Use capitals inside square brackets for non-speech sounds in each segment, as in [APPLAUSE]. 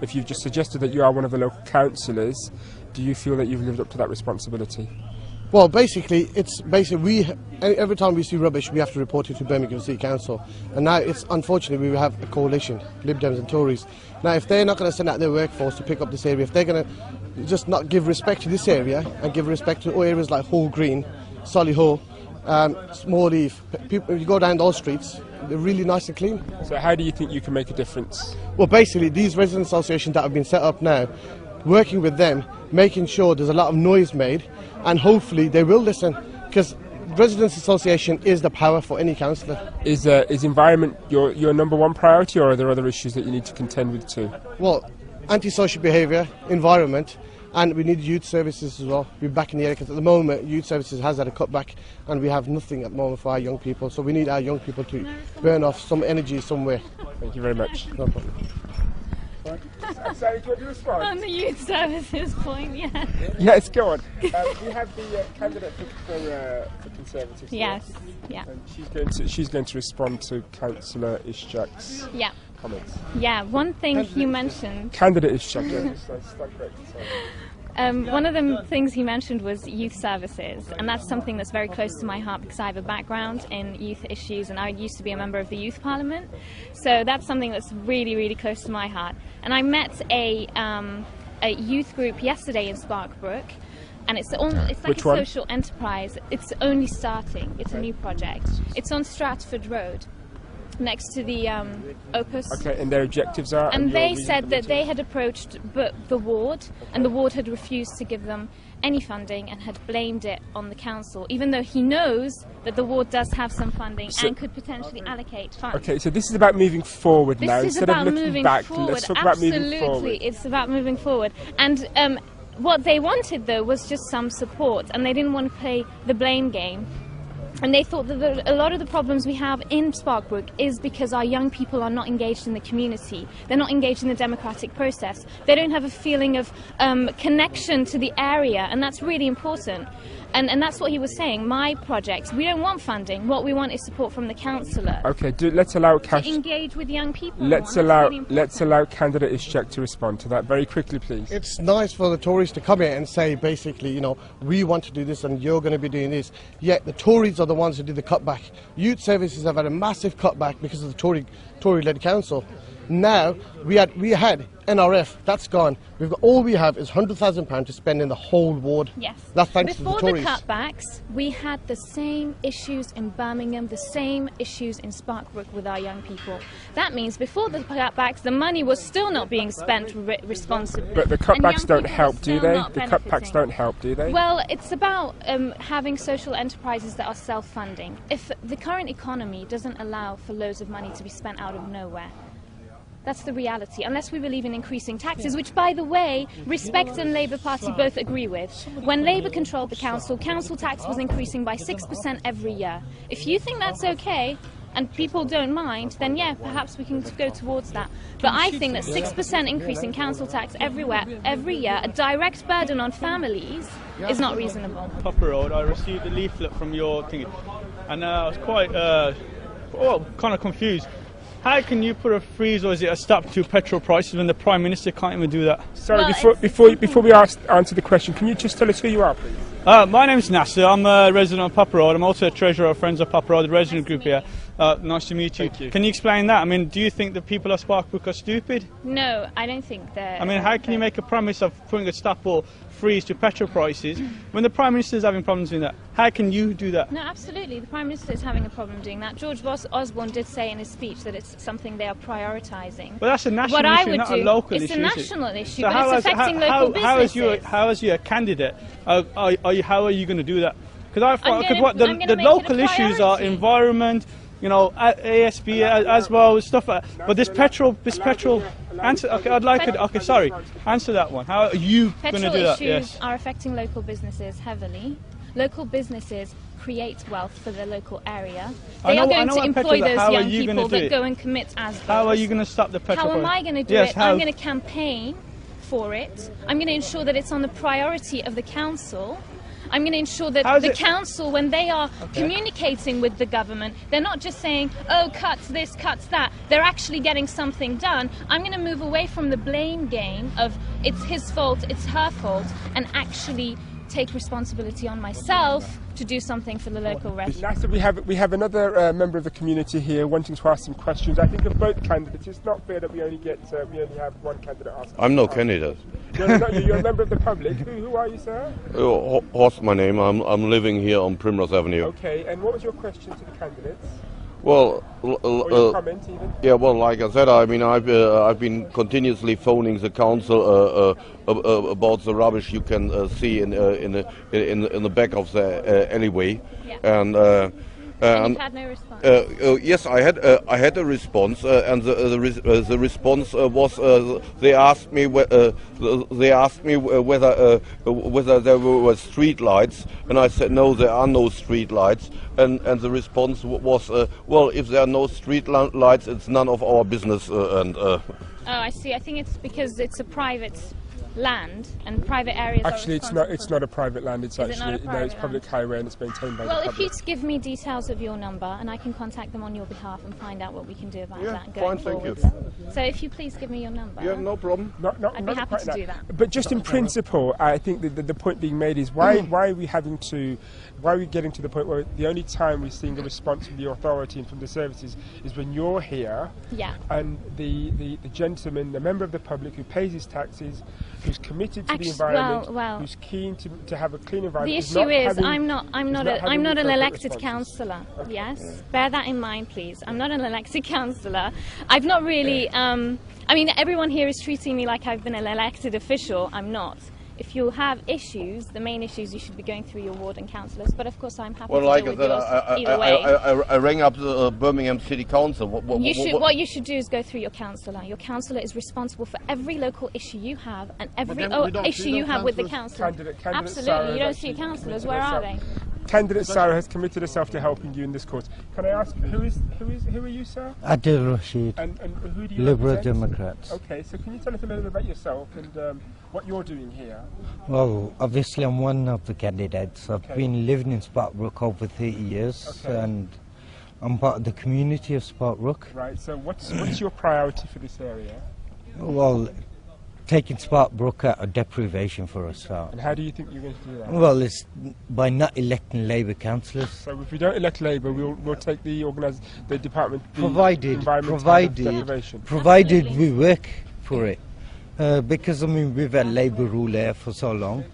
if you've just suggested that you are one of the local councillors, do you feel that you've lived up to that responsibility? Well, basically, it's basically we every time we see rubbish, we have to report it to Birmingham City Council, and now it's unfortunately we have a coalition, Lib Dems and Tories. Now, if they're not going to send out their workforce to pick up this area, if they're going to just not give respect to this area and give respect to areas like Hall Green, Solihull, um, Small Heath, people, if you go down those streets, they're really nice and clean. So, how do you think you can make a difference? Well, basically, these resident associations that have been set up now, working with them, making sure there's a lot of noise made, and hopefully they will listen because residents association is the power for any councillor. Is uh, is environment your your number one priority, or are there other issues that you need to contend with too? Well, antisocial behaviour, environment, and we need youth services as well. We're back in the area because at the moment youth services has had a cutback, and we have nothing at the moment for our young people. So we need our young people to burn off some energy somewhere. Thank you very much. No problem. Sally, do you want to respond? On the youth services point, yeah. Yes, go on. Um, [LAUGHS] we have the uh, candidate for, for, uh, for Conservatives. here, Yes, yeah. and she's going to she's going to respond to Councillor Ishak's Yeah. Comments. Yeah, one thing he mentioned, Candidate Ishak. Yeah, that's, that's correct. Sorry. um, one of the things he mentioned was youth services, and that's something that's very close to my heart because I have a background in youth issues and I used to be a member of the youth parliament. So that's something that's really, really close to my heart. And I met a, um, a youth group yesterday in Sparkbrook. And it's, on, it's like Which a one? social enterprise. It's only starting. It's a new project. It's on Stratford Road, next to the um, Opus. Okay, and their objectives are. And your they said that they had approached bu- the ward, and the ward had refused to give them any funding and had blamed it on the council, even though he knows that the ward does have some funding So- and could potentially allocate funds. Okay, so this is about moving forward This now instead of looking moving back. forward. Let's talk Absolutely, about moving forward. it's about moving forward. And um, what they wanted, though, was just some support, and they didn't want to play the blame game. And they thought that the, a lot of the problems we have in Sparkbrook is because our young people are not engaged in the community. They're not engaged in the democratic process. They don't have a feeling of um, connection to the area, and that's really important. And, and that's what he was saying. My project, we don't want funding. What we want is support from the councillor Okay, do, let's allow cash. to engage with young people. Let's and that's allow really let's allow candidate Ishak to respond to that very quickly, please. It's nice for the Tories to come here and say, basically, you know, we want to do this and you're going to be doing this. Yet the Tories are the ones who did the cutback. Youth services have had a massive cutback because of the Tory Tory-led council. Now we had we had NRF, that's gone. We've got all we have is hundred thousand pounds to spend in the whole ward. Yes. That's thanks Before to the Tories. cutbacks, we had the same issues in Birmingham, the same issues in Sparkbrook with our young people. That means before the cutbacks, the money was still not being spent re- responsibly. But the cutbacks don't help, do they? The cutbacks don't help, do they? Well, it's about um, having social enterprises that are self-funding. If the current economy doesn't allow for loads of money to be spent out of nowhere, that's the reality. Unless we believe in increasing taxes, which, by the way, Respect and Labour Party both agree with. When Labour controlled the council, council tax was increasing by 6% every year. If you think that's okay, and people don't mind, then yeah, perhaps we can go towards that. But I think that 6% increase in council tax everywhere, every year, a direct burden on families, is not reasonable. Popper Road, I received a leaflet from your thing, and uh, I was quite, uh, well, kind of confused. How can you put a freeze or is it a stop to petrol prices when the Prime Minister can't even do that? Sorry, Well, before before before we ask, answer the question, can you just tell us who you are, please? Uh, my name's Nasser. I'm a resident of Popper Road. I'm also a treasurer of Friends of Popper Road, the resident group here. Uh, nice to meet you. Thank you. Can you explain that? I mean, do you think the people of Sparkbrook are stupid? No, I don't think that. I mean, how can you make a promise of putting a stop or freeze to petrol prices when the Prime Minister is having problems doing that? How can you do that? No, absolutely. The Prime Minister is having a problem doing that. George Os- Osborne did say in his speech that it's something they are prioritising. But that's a national what I issue, would not do, a local it's issue. a is it? national issue, so but it's as- affecting how, local how, how as you, businesses. how as you a candidate, uh, are, are you, how are you going to do that? Because I thought, cause what the, the make it a local issues are environment, you know, A- ASB as, as well, stuff like. But this petrol, this petrol, answer. Okay, I'd like it. Okay, sorry, answer that one. How are you going to Petrol do that? Petrol issues Yes. are affecting local businesses heavily. Local businesses create wealth for the local area. They know- are going to what petrol employ those How young you people that it? go and commit as How are you going to stop the petrol? How am? I going to do yes, it? How? I'm going to campaign for it. I'm going to ensure that it's on the priority of the council. I'm going to ensure that the it- council, when they are communicating with the government, they're not just saying, oh, cuts this, cuts that. They're actually getting something done. I'm going to move away from the blame game of it's his fault, it's her fault, and actually take responsibility on myself to do something for the local residents. Nice that we have we have another uh, member of the community here wanting to ask some questions. I think of both candidates. It's not fair that we only get uh, we only have one candidate asking. I'm no candidate. You're, not, you're a member of the public. Who, who are you, sir? Uh, Ho- Horst, my name. I'm, I'm living here on Primrose Avenue. Okay. And what was your question to the candidates, Well, l- l- or your uh, yeah, well, like I said, I mean, I've uh, I've been continuously phoning the council uh, uh, uh, uh, about the rubbish you can uh, see in uh, in the in in the back of the uh, alleyway, Yeah. and. Uh, And had no response. Uh, uh, yes, I had uh, I had a response, uh, and the uh, the, uh, the response uh, was uh, they asked me uh, they asked me wh- whether uh, whether there were street lights, and I said no, there are no street lights, and and the response w- was uh, well, if there are no street li- lights, it's none of our business, uh, and. Uh, Oh, I see. I think it's because it's a private land and private areas. are Actually, it's not. It's not a private land. It's Is actually a no. It's public land? highway and it's maintained by Well, the if public. you'd give me details of your number and I can contact them on your behalf and find out what we can do about Yeah, that going fine, thank you. forward. So if you please give me your number. yeah, no problem. Not, not, I'd be happy to that. do that. But just in principle, I think that the, the point being made is why [CLEARS THROAT] why are we having to why are we getting to the point where the only time we're seeing a response from the authority and from the services is when you're here Yeah. and the, the, the gentleman, the member of the public who pays his taxes, who's committed to the environment, well- well- who's keen to, to have a clean environment. The issue is having- I'm not I'm not, not a, I'm not an elected responses. councillor. Yes, bear that in mind, please. I'm not an elected [LAUGHS] councillor. I've not really. Um, I mean, everyone here is treating me like I've been an elected official. I'm not. If you have issues, the main issues you should be going through your ward and councillors. But of course, I'm happy Well, to like deal I with said, yours I, I, either way. I, I, I rang up the uh, Birmingham City Council. What, what, You what- should, what- what you should do is go through your councillor. Your councillor is responsible for every local issue you have and every then oh, issue you have with the council. Candidate- candidate Absolutely, you don't see councillors. Where are they? Candidate Sarah has committed herself to helping you in this course. Can I ask who is who is who are you, sir? Adil Rashid, And, and who do you Liberal represent? Democrats. Okay, so can you tell us a little bit about yourself and um, what you're doing here? Well, obviously, I'm one of the candidates. I've Okay. been living in Sparkbrook over 30 years, Okay. and I'm part of the community of Sparkbrook. Right. So what's what's your priority for this area? Well, taking Sparkbrook out of deprivation for us. start. And how do you think you're going to do that? Well, it's by not electing Labour councillors. So if we don't elect Labour, we'll we'll take the organise the department the Provided, environment out of provided, provided Absolutely. we work for it. Uh, because I mean, we've had Labour rule there for so long.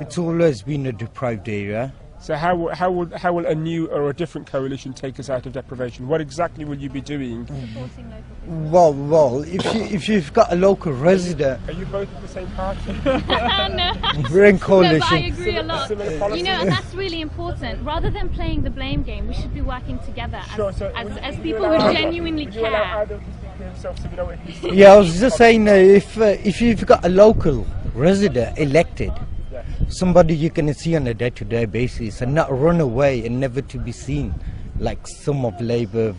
It's always been a deprived area. So how will, how will how will a new or a different coalition take us out of deprivation? What exactly will you be doing? Supporting local business. Well, well, if you if you've got a local resident, Are you both of the same party? [LAUGHS] no. [LAUGHS] we're in coalition. No, but I agree a lot. You know, and that's really important. Rather than playing the blame game, we should be working together as, Sure, so as, would you- as people who [LAUGHS] genuinely would care. Adam to himself so we know what he's saying? Yeah, I was just saying, uh, if uh, if you've got a local resident elected, Yeah. Somebody you can see on a day-to-day basis, and not run away and never to be seen, like some of Labour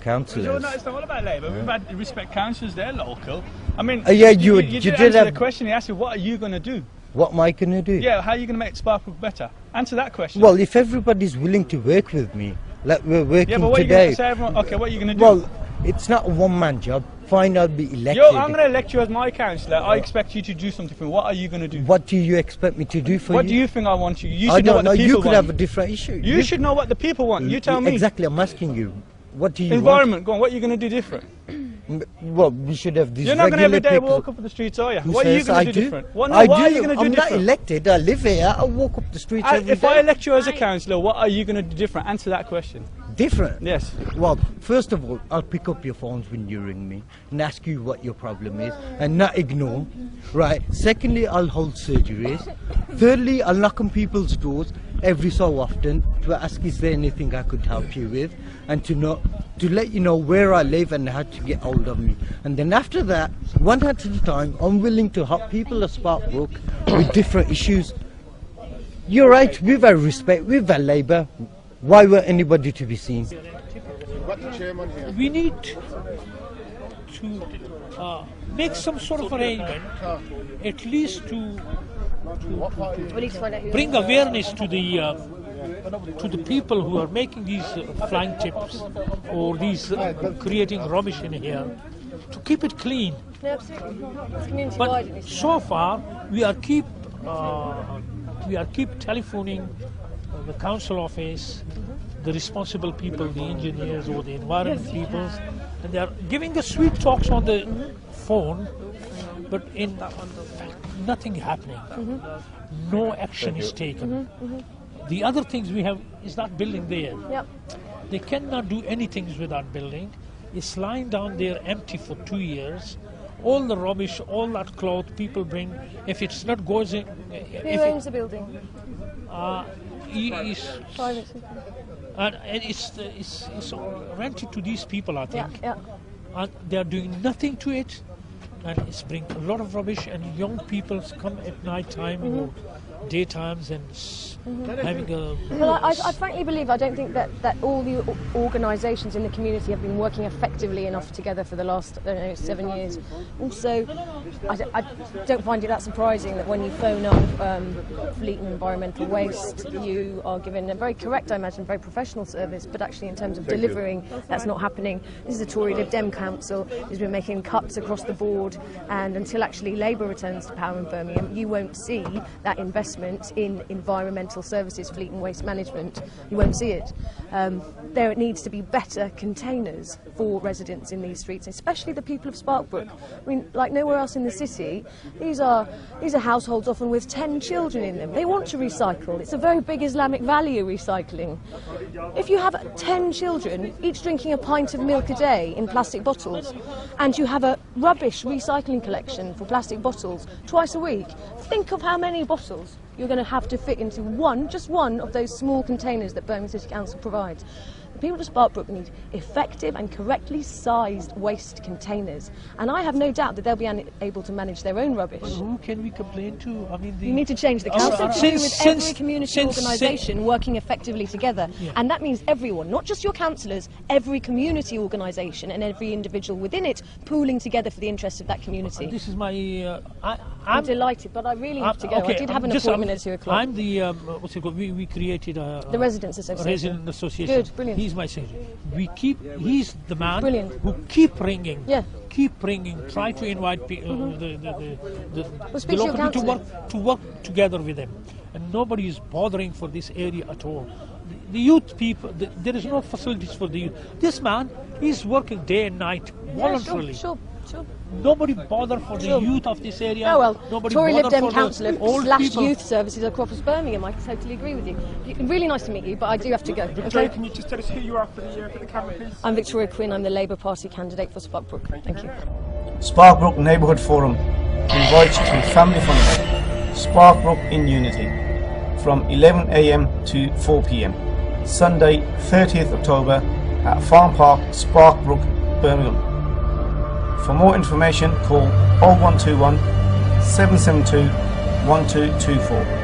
councillors. not, it's not all about Labour. We've had respect councillors, they're local. I mean, Uh, yeah, you- you, you did did answer the question. He asked you, what are you going to do? What am I going to do? Yeah, how are you going to make Sparkbrook better? Answer that question. Well, if everybody's willing to work with me, like we're working today. yeah, but what are you going to say? Everyone, okay, what are you going to do? well, it's not a one-man job. Fine, I'll be elected. Yo, I'm going to elect you as my councillor. I expect you to do something for me. What are you going to do? What do you expect me to do for What you? What do you think I want you? You should know don't what know. the You could want. have a different issue. you should know what the people want. You tell me. Exactly. I'm asking you. What do you want? Environment, go on. What are you going to do different? Well, we should have these You're not going to every day people walk up the streets, are you? What are you going to do, do. different? What, no, I what do. are you going to do I'm different? not elected. I live here. I walk up the streets I- every if I elect you as a councillor, what are you going to do different? Answer that question. Different. Yes. Well, first of all, I'll pick up your phones when you ring me and ask you what your problem is and not ignore. Right. Secondly, I'll hold surgeries. Thirdly, I'll knock on people's doors every so often to ask is there anything I could help you with and to know to let you know where I live and how to get hold of me. And then after that, one at a time, I'm willing to help people at Sparkbrook with different issues. You're right, we've had respect, we've had labour. Why were anybody to be seen? we need to uh, make some sort of arrangement, at least to to bring awareness to the uh, to the people who are making these uh, flying tips or these uh, creating rubbish in here to keep it clean. But so far, we are keep uh, we are keep telephoning Uh, the council office, the responsible people, the engineers or the environment people, and they are giving the sweet talks on the phone, but in fact, nothing happening. Mm-hmm. No action is taken. Mm-hmm. Mm-hmm. The other things we have is not building there. Yep. They cannot do anything without building. It's lying down there empty for two years. All the rubbish, all that cloth people bring, if it's not goes in, Who owns the building? uh, is, Private. and, and it's, it's, it's rented to these people, I think. yeah. yeah. And they are doing nothing to it, and it's bring a lot of rubbish. And young people come at night time mm-hmm. or daytimes and s- having a Well, I, I, I frankly believe I don't think that, that all the organisations in the community have been working effectively enough together for the last I don't know, seven years. Also, I don't find it that surprising that when you phone up um, Fleet and Environmental Waste, you are given a very correct, I imagine, very professional service, but actually in terms of delivering, that's not happening. This is a Tory Lib Dem council who's been making cuts across the board, and until actually Labour returns to power in Birmingham, you won't see that investment in environmental services, fleet and waste management. You won't see it. Um, there needs to be better containers for residents in these streets, especially the people of Sparkbrook. I mean, like nowhere else in the city, these are these are households often with 10 children in them. They want to recycle. It's a very big Islamic value recycling. If you have 10 children, each drinking a pint of milk a day in plastic bottles, and you have a rubbish recycling collection for plastic bottles twice a week, think of how many bottles you're going to have to fit into one, just one of those small containers that Birmingham City Council provides. The people of Sparkbrook need effective and correctly sized waste containers, and I have no doubt that they'll be able to manage their own rubbish. who can we complain to? I mean, the, You need to change the council to do since- with since- every community organisation working effectively together. Yeah. And that means everyone, not just your councillors, every community organisation and every individual within it pooling together for the interests of that community. This is my. Uh, I, I'm I'm delighted, but I really have to go. Okay, I did I'm have an appointment at 2 o'clock. I'm the um, what's it called? We, we created a The Residents Association. resident association. Good, brilliant. He's my secretary. We keep. He's the man Brilliant. who keep ringing. Yeah. Keep ringing. Try to invite pe- uh, the, the, the, the, the speak to local people to work to work together with them, and nobody is bothering for this area at all. The, the youth people, the, there is no facilities for the youth. This man, is working day and night Yeah, voluntarily. sure, sure, sure. Nobody bother for the Sure. youth of this area. Oh well, Nobody Tory Lib Dem for councillor old slashed people. youth services across Birmingham. I totally agree with you. You- Really nice to meet you, but I do have to go. Victoria, Okay? can you just tell us who you are for the, uh, for the camera, please? I'm Victoria Quinn. I'm the Labour Party candidate for Sparkbrook. Thank you. Sparkbrook Neighbourhood Forum invites you to family fun Sparkbrook in Unity, from 11am to 4pm, Sunday 30th October at Farm Park, Sparkbrook, Birmingham. For more information, call 0121 772 1224.